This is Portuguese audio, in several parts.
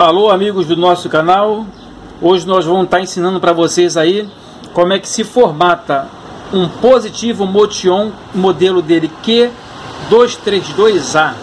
Alô amigos do nosso canal, hoje nós vamos estar ensinando para vocês aí como é que se formata um positivo Motion, modelo dele Q232A.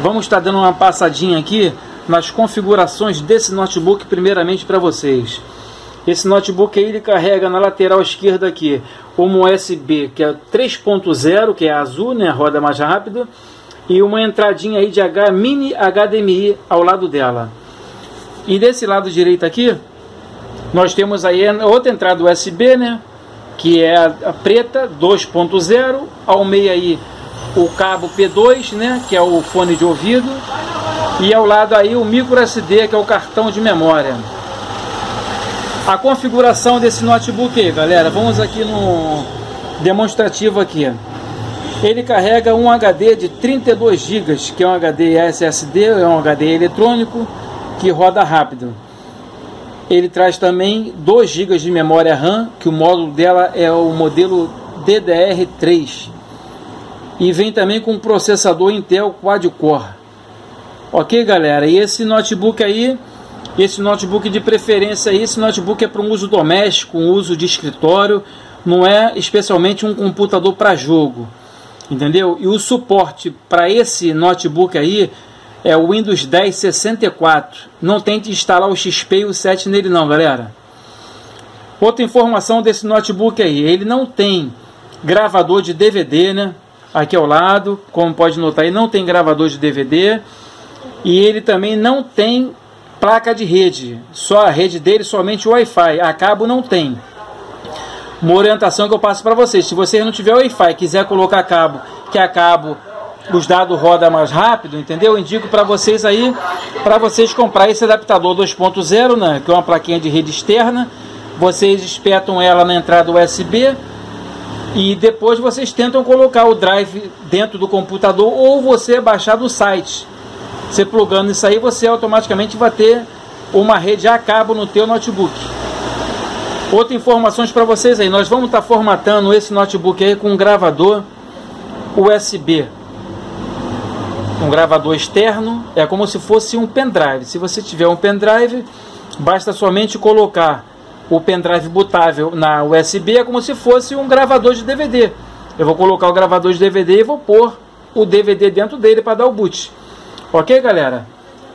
Vamos estar dando uma passadinha aqui nas configurações desse notebook primeiramente para vocês. Esse notebook aí ele carrega na lateral esquerda aqui uma USB que é 3.0, que é azul, né, roda mais rápido, e uma entradinha aí de H mini HDMI ao lado dela. E desse lado direito aqui, nós temos aí outra entrada USB, né, que é a, preta 2.0, ao meio aí o cabo P2, né, que é o fone de ouvido, e ao lado aí o micro SD, que é o cartão de memória. A configuração desse notebook aí, galera, vamos aqui no demonstrativo aqui. Ele carrega um HD de 32 GB, que é um HD SSD, é um HD eletrônico que roda rápido. Ele traz também 2 GB de memória RAM, que o módulo dela é o modelo DDR3. E vem também com um processador Intel quad-core. Ok, galera? E esse notebook aí esse notebook de preferência, esse notebook é para um uso doméstico, um uso de escritório, não é especialmente um computador para jogo, entendeu? E o suporte para esse notebook aí é o Windows 10 64. Não tente instalar o XP e o 7 nele não, galera. Outra informação desse notebook aí, ele não tem gravador de DVD, né? Aqui ao lado, como pode notar, ele não tem gravador de DVD e ele também não tem placa de rede, só a rede dele somente Wi-Fi, a cabo não tem. Uma orientação que eu passo para vocês, se você não tiver Wi-Fi, quiser colocar cabo, que a cabo os dados roda mais rápido, entendeu? Eu indico para vocês aí, para vocês comprar esse adaptador 2.0, né, que é uma plaquinha de rede externa. Vocês espetam ela na entrada USB e depois vocês tentam colocar o drive dentro do computador ou você baixar do site. Você plugando isso aí, você automaticamente vai ter uma rede a cabo no teu notebook. Outra informações para vocês aí, nós vamos estar tá formatando esse notebook aí com um gravador USB. Um gravador externo, é como se fosse um pendrive. Se você tiver um pendrive, basta somente colocar o pendrive bootável na USB, é como se fosse um gravador de DVD. Eu vou colocar o gravador de DVD e vou pôr o DVD dentro dele para dar o boot. Ok, galera?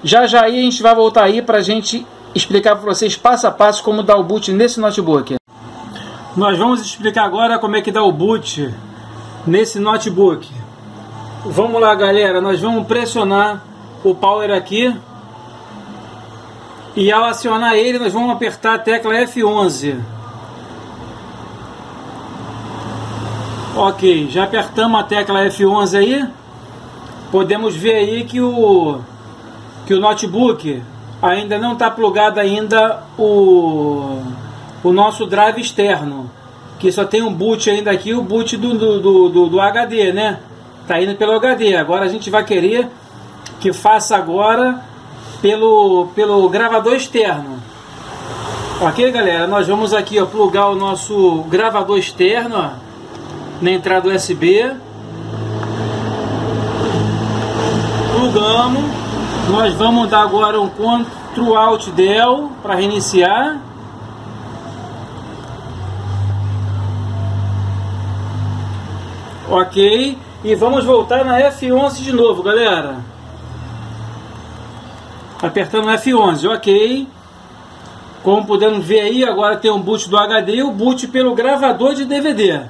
Já já aí a gente vai voltar aí para a gente explicar para vocês passo a passo como dar o boot nesse notebook. Nós vamos explicar agora como é que dá o boot nesse notebook. Vamos lá, galera. Nós vamos pressionar o power aqui. E ao acionar ele, nós vamos apertar a tecla F11. Ok, já apertamos a tecla F11 aí podemos ver aí que o, que o notebook ainda não está plugado ainda o, o nosso drive externo, que só tem um boot ainda aqui, o boot do, do, do, do HD, né? Tá indo pelo HD. Agora a gente vai querer que faça agora pelo, pelo gravador externo. Ok, galera? Nós vamos aqui ó, plugar o nosso gravador externo ó, na entrada USB. plugamos. Nós vamos dar agora um Ctrl Alt Del para reiniciar. Ok. E vamos voltar na F11 de novo, galera. Apertando F11, ok. Como podemos ver aí, agora tem um boot do HD e o boot pelo gravador de DVD.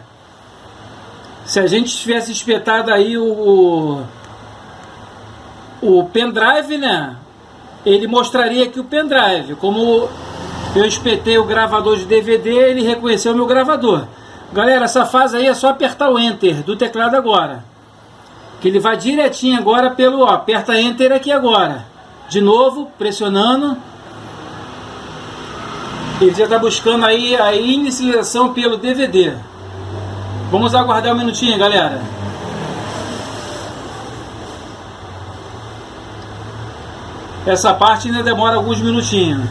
Se a gente tivesse espetado aí o, o pendrive, né? Ele mostraria aqui o pendrive. Como eu espetei o gravador de DVD, ele reconheceu meu gravador. Galera, essa fase aí é só apertar o Enter do teclado agora. Que ele vai direitinho agora pelo... Ó, aperta Enter aqui agora. De novo, pressionando. Ele já está buscando aí a inicialização pelo DVD. Vamos aguardar um minutinho, galera. Essa parte ainda demora alguns minutinhos.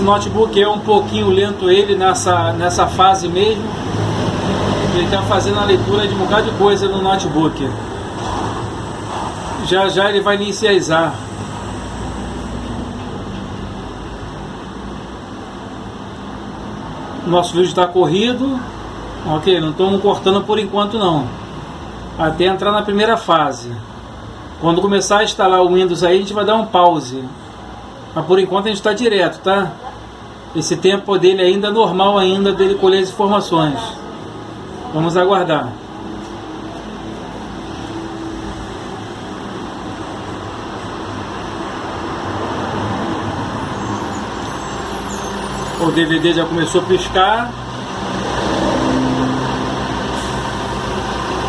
Esse notebook é um pouquinho lento ele nessa, nessa fase mesmo. Ele está fazendo a leitura de um bocado de coisa no notebook. Já já ele vai inicializar. Nosso vídeo está corrido. Ok, não estamos cortando por enquanto não. Até entrar na primeira fase. Quando começar a instalar o Windows aí, a gente vai dar um pause. Mas por enquanto a gente está direto, tá? Esse tempo dele ainda é normal ainda dele colher as informações. Vamos aguardar. O DVD já começou a piscar.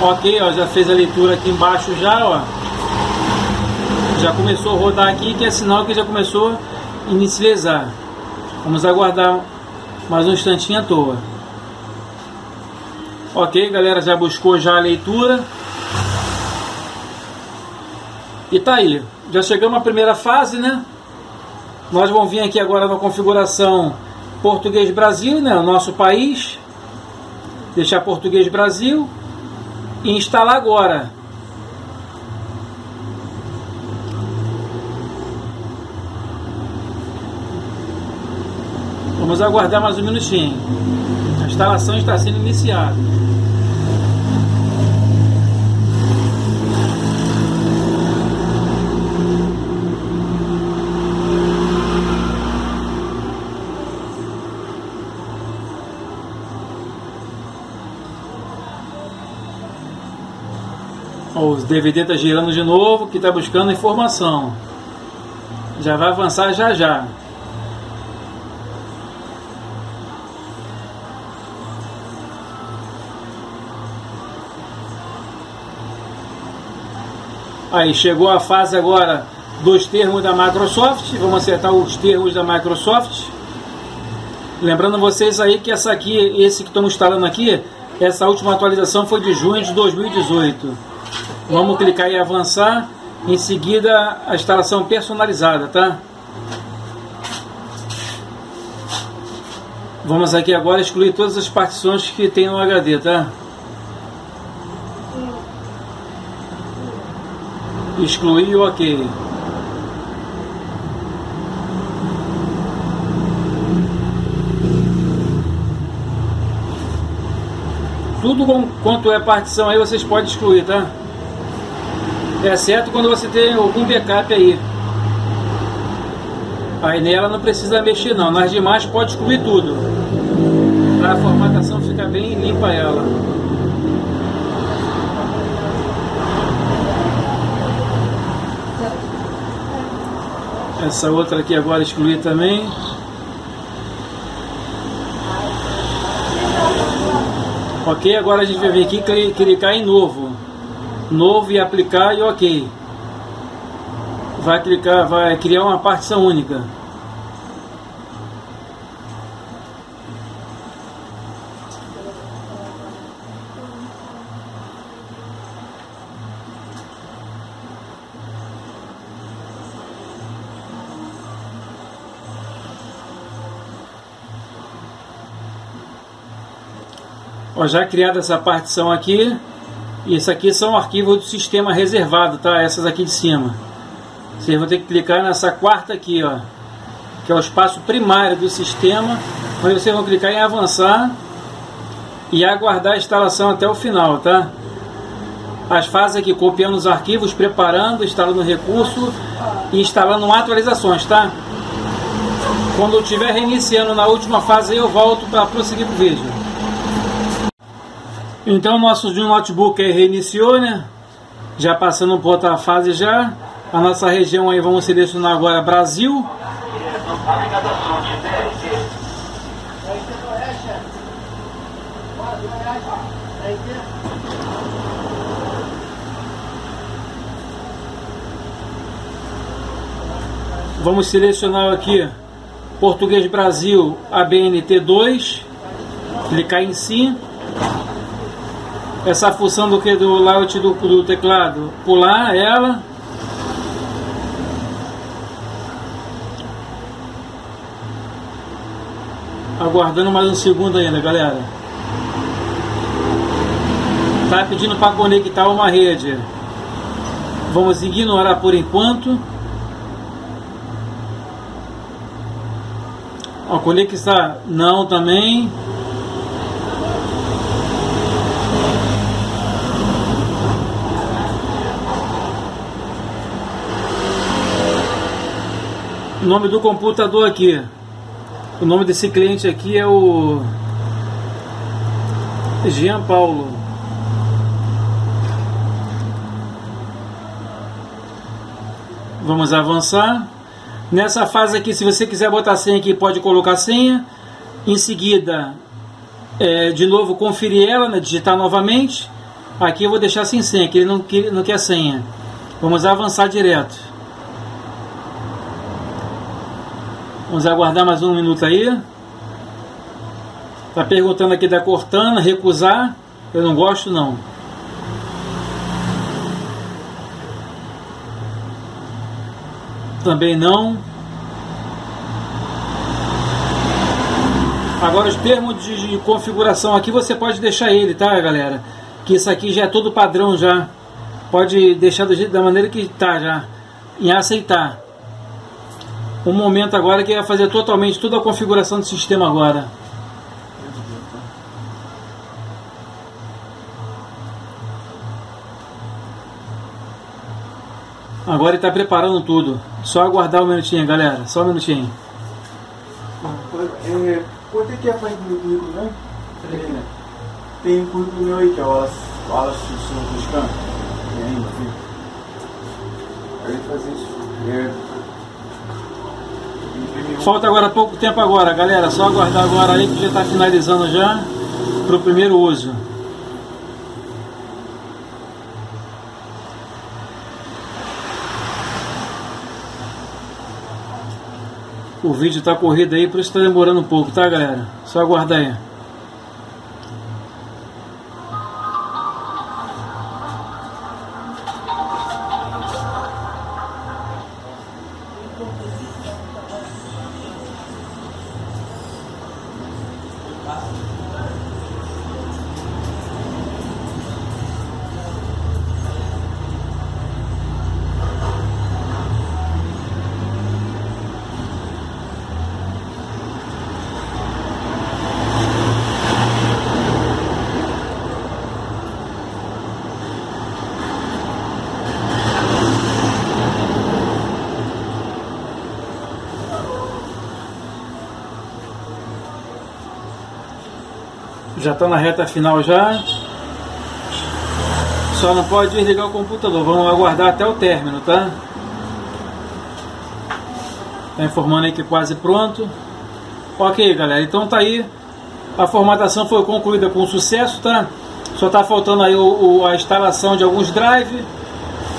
Ok, ó, já fez a leitura aqui embaixo já, ó já começou a rodar aqui, que é sinal que já começou a inicializar. Vamos aguardar mais um instantinho à toa. Ok, galera, já buscou já a leitura. E tá aí, já chegamos à primeira fase, né? Nós vamos vir aqui agora na configuração Português Brasil, né? O nosso país. Deixar Português Brasil. E instalar agora Vamos aguardar mais um minutinho. A instalação está sendo iniciada. Os DVD está girando de novo, que está buscando informação. Já vai avançar já já. Aí chegou a fase agora dos termos da Microsoft. Vamos acertar os termos da Microsoft. Lembrando vocês aí que essa aqui, esse que estamos instalando aqui, essa última atualização foi de junho de 2018. Vamos clicar em avançar. Em seguida, a instalação personalizada, tá? Vamos aqui agora excluir todas as partições que tem no HD, tá? O ok. Tudo com, quanto é partição aí vocês podem excluir, tá? Exceto quando você tem algum backup aí. Aí nela não precisa mexer não, nas demais pode excluir tudo. Para a formatação ficar bem limpa ela. Essa outra aqui agora excluir também. Ok, agora a gente vai vir aqui clicar em novo. Novo e aplicar e ok. Vai clicar, vai criar uma partição única. Ó, já criada essa partição aqui, isso aqui são arquivos do sistema reservado, tá? Essas aqui de cima. Vocês vão ter que clicar nessa quarta aqui, ó, que é o espaço primário do sistema, onde vocês vão clicar em avançar e aguardar a instalação até o final, tá? As fases aqui, copiando os arquivos, preparando, instalando recurso e instalando atualizações, tá? Quando eu estiver reiniciando na última fase, eu volto para prosseguir o vídeo. Então nosso notebook aí reiniciou, né? Já passando por outra fase já. A nossa região aí vamos selecionar agora Brasil. Vamos selecionar aqui Português Brasil ABNT2. Clicar em sim essa função do que do layout do, do teclado, pular ela. Aguardando mais um segundo ainda, galera. Tá pedindo para conectar uma rede. Vamos ignorar por enquanto. Ó, conectar não também. O nome do computador aqui. O nome desse cliente aqui é o Jean Paulo. Vamos avançar. Nessa fase aqui, se você quiser botar senha aqui, pode colocar senha. Em seguida, é, de novo, conferir ela, né, digitar novamente. Aqui eu vou deixar sem senha, que ele não, que, não quer senha. Vamos avançar direto. Vamos aguardar mais um minuto aí. Tá perguntando aqui da Cortana, recusar. Eu não gosto não. Também não. Agora os termos de, de configuração aqui você pode deixar ele, tá galera? Que isso aqui já é todo padrão já. Pode deixar do jeito da maneira que tá já. Em aceitar um momento agora que é fazer totalmente toda a configuração do sistema agora. Agora ele está preparando tudo. Só aguardar um minutinho, galera. Só um minutinho. É, quanto é que é para incluir, né? Tem um currículo meu aí, que é o Wallace, Wallace Buscando. Tem ainda, Aí fazer isso. Falta agora pouco tempo agora, galera. Só aguardar agora aí que já está finalizando já para o primeiro uso. O vídeo está corrido aí, por isso está demorando um pouco, tá galera? Só aguardar aí. Já está na reta final já. Só não pode desligar o computador. Vamos aguardar até o término, tá? Tá informando aí que quase pronto. Ok, galera. Então tá aí. A formatação foi concluída com sucesso, tá? Só tá faltando aí o, o, a instalação de alguns drive,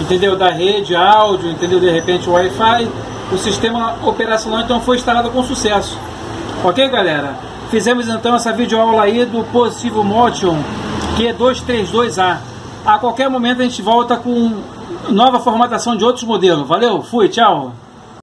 entendeu? Da rede, áudio, entendeu? De repente Wi-Fi. O sistema operacional então foi instalado com sucesso. Ok, galera? Fizemos então essa videoaula aí do Positivo Motion Q232A. A qualquer momento a gente volta com nova formatação de outros modelos. Valeu, fui, tchau!